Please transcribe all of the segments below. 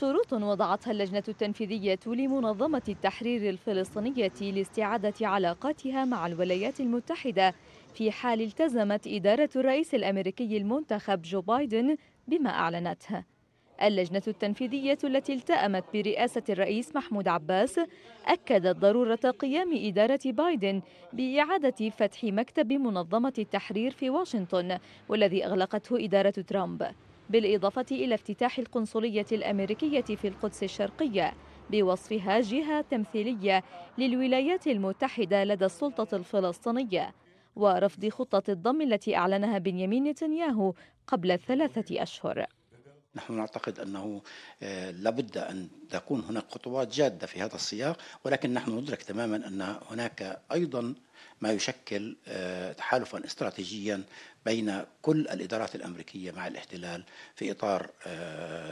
شروط وضعتها اللجنة التنفيذية لمنظمة التحرير الفلسطينية لاستعادة علاقاتها مع الولايات المتحدة في حال التزمت إدارة الرئيس الأمريكي المنتخب جو بايدن بما أعلنته. اللجنة التنفيذية التي التأمت برئاسة الرئيس محمود عباس أكدت ضرورة قيام إدارة بايدن بإعادة فتح مكتب منظمة التحرير في واشنطن والذي أغلقته إدارة ترامب. بالإضافة إلى افتتاح القنصلية الأمريكية في القدس الشرقية بوصفها جهة تمثيلية للولايات المتحدة لدى السلطة الفلسطينية ورفض خطة الضم التي أعلنها بنيامين نتنياهو قبل ثلاثة أشهر. نحن نعتقد أنه لابد أن تكون هناك خطوات جادة في هذا السياق ولكن نحن ندرك تماما أن هناك أيضا ما يشكل تحالفا استراتيجيا بين كل الإدارات الأمريكية مع الاحتلال في إطار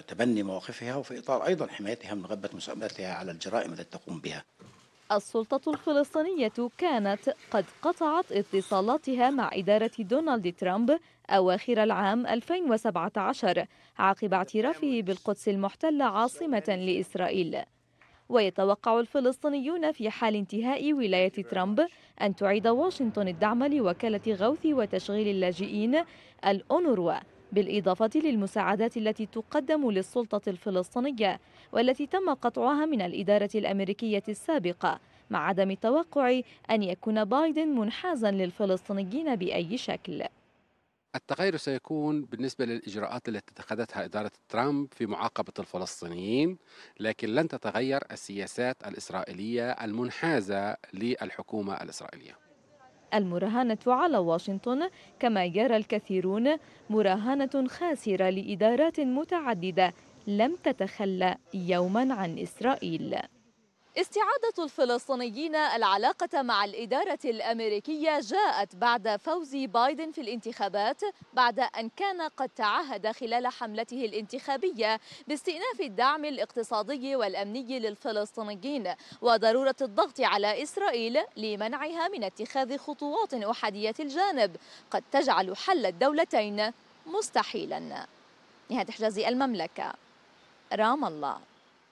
تبني مواقفها وفي إطار أيضا حمايتها من غبة مساءلتها على الجرائم التي تقوم بها. السلطة الفلسطينية كانت قد قطعت اتصالاتها مع إدارة دونالد ترامب أواخر العام 2017 عقب اعترافه بالقدس المحتلة عاصمة لإسرائيل. ويتوقع الفلسطينيون في حال انتهاء ولاية ترامب أن تعيد واشنطن الدعم لوكالة غوث وتشغيل اللاجئين الأونروا. بالإضافة للمساعدات التي تقدم للسلطة الفلسطينية والتي تم قطعها من الإدارة الأمريكية السابقة مع عدم التوقع أن يكون بايدن منحازا للفلسطينيين بأي شكل. التغير سيكون بالنسبة للإجراءات التي اتخذتها إدارة ترامب في معاقبة الفلسطينيين لكن لن تتغير السياسات الإسرائيلية المنحازة للحكومة الإسرائيلية. المراهنة على واشنطن كما يرى الكثيرون مراهنة خاسرة لإدارات متعددة لم تتخلى يوما عن إسرائيل. استعادة الفلسطينيين العلاقة مع الإدارة الأمريكية جاءت بعد فوز بايدن في الانتخابات بعد أن كان قد تعهد خلال حملته الانتخابية باستئناف الدعم الاقتصادي والأمني للفلسطينيين. وضرورة الضغط على إسرائيل لمنعها من اتخاذ خطوات أحادية الجانب. قد تجعل حل الدولتين مستحيلا. نهاية حجازي المملكة. رام الله.